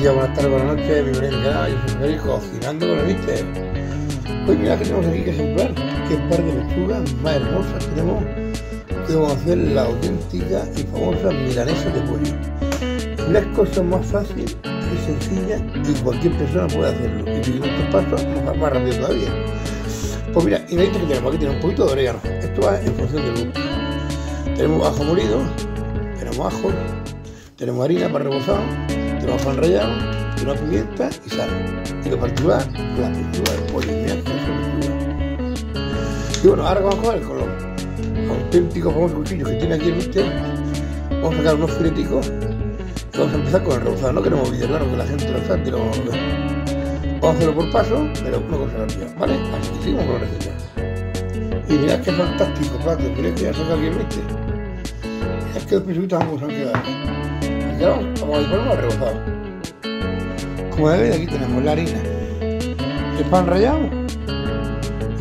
días, buenas tardes, buenas noches, bienvenidos yo soy Félix, cocinando con el mister. Hoy mira que tenemos aquí que ejemplar, qué par de lechugas más hermosas tenemos, que vamos a hacer la auténtica y famosa milanesa de pollo. La cosa más fácil y sencilla y cualquier persona puede hacerlo. Y siguiendo estos pasos, más, más rápido todavía. Pues mira, y veis que tenemos aquí tenemos un poquito de orégano. Esto va en función del gusto. Tenemos ajo molido, tenemos ajo, tenemos harina para rebozado, tenemos pan rallado, tenemos pimienta y sal. Y lo particular, la pechuga del pollo. Que es pechuga. Y bueno, ahora vamos a coger con los auténticos famosos cuchillos que tiene aquí el mister. Vamos a sacar unos fileticos y vamos a empezar con el rebozado. No queremos vídeo claro que la gente lo sabe, lo vamos a ver. Vamos a hacerlo por paso, pero una cosa rápida, ¿vale? Así que seguimos con la receta. Y mirad qué fantástico plato, mirad que ya saca aquí el mister. Mirad qué pisuitas vamos a quedar. Y ahora vamos a ir por el rebozado. Como veis, aquí tenemos la harina, el pan rallado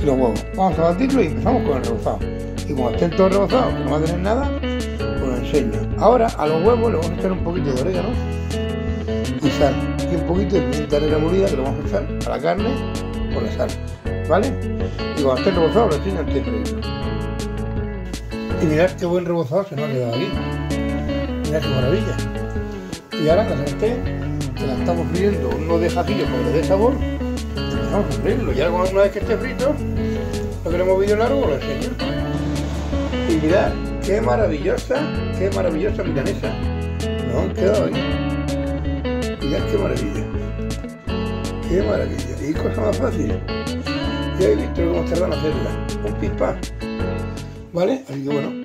y los huevos. Vamos a batirlo y empezamos con el rebozado. Y como estén todos rebozados, que no va a tener nada, pues lo enseño. Ahora a los huevos le vamos a echar un poquito de orégano y sal. Y un poquito de pimienta negra molida que lo vamos a echar a la carne con la sal. ¿Vale? Y cuando esté rebozado lo enseño antes de freírlo. Y mirad qué buen rebozado se nos ha quedado aquí. Mirad qué maravilla. Y ahora en la sartén que la estamos friendo unos de jajillo para que le dé sabor. Empezamos a freírlo. Ya una vez que esté frito, no queremos vídeo largo, lo enseño. Y mirad, qué maravillosa, qué maravillosa milanesa. Nos han quedado ahí. Mirad qué maravilla. Qué maravilla. Y cosa más fácil. Ya habéis visto cómo tardan en hacerla. Un pispán. ¿Vale? Así que bueno.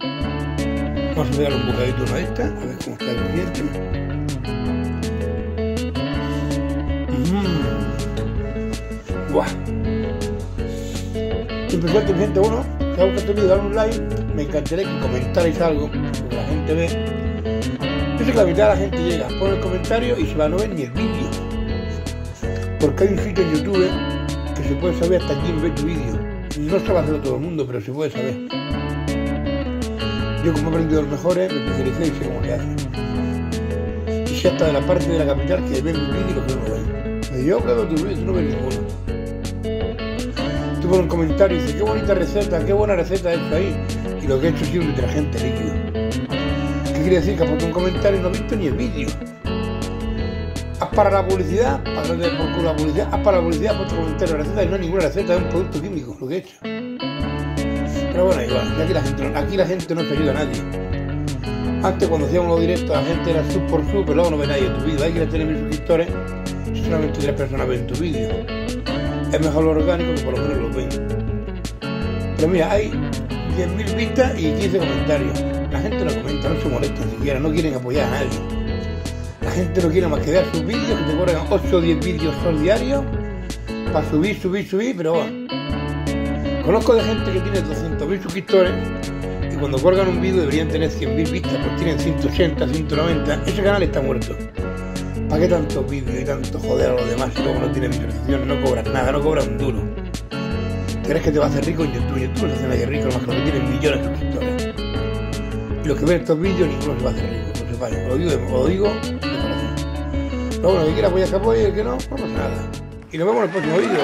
Vamos a pegar un bocadito a esta, a ver cómo está el ambiente. Mmm. Buah. Importante, gente, uno, si hago contenido, dar un like, me encantaría que comentarais algo, que la gente ve. Yo sé que la mitad de la gente llega, pone el comentario y se va a no ver ni el vídeo. Porque hay un sitio en YouTube que se puede saber hasta quién ve tu vídeo. No se va a hacerlo todo el mundo, pero se puede saber. Yo como he aprendido los mejores, me especialicé y sé cómo se hace. Y sé hasta de la parte de la capital que ven mi vídeo y los que no lo. Yo creo que tu vídeo no ves ninguno. Pones un comentario y dices, qué bonita receta, qué buena receta hecho ahí. Y lo que he hecho ha sido un detergente líquido. ¿Qué quiere decir? Que has puesto un comentario y no has visto ni el vídeo. Haz para la publicidad, para tener por culo la publicidad, haz para la publicidad, has puesto comentario receta y no es ninguna receta, es un producto químico lo que he hecho. Pero bueno, igual, aquí la gente, aquí la gente no se ayuda a nadie. Antes cuando hacíamos los directos la gente era sub por sub, pero luego no ve nadie tu vídeo. Hay que tener mil suscriptores solamente tres personas ven tu vídeo. Es mejor lo orgánico que por lo menos lo ven. Pero mira, hay 10.000 vistas y 15 comentarios. La gente no comenta, no se molesta siquiera, no quieren apoyar a nadie. La gente no quiere más que ver sus vídeos, que te cobran 8 o 10 vídeos por diario para subir, subir, subir, pero bueno. Conozco de gente que tiene 200.000 suscriptores y cuando colgan un vídeo deberían tener 100.000 vistas, pues tienen 180, 190. Ese canal está muerto. ¿Para qué tantos vídeos y tanto joder a los demás si luego no tienen visualización, no cobras nada, no cobras un duro? ¿Crees que te va a hacer rico en YouTube? YouTube no se hace nadie rico, más que que tienen millones de suscriptores. Y los que ven estos vídeos, ninguno se va a hacer rico, no sepáis. Os lo digo, lo digo de corazón. Bueno, el que quiera apoyar que apoye, el que no, no pasa nada. Y nos vemos en el próximo vídeo.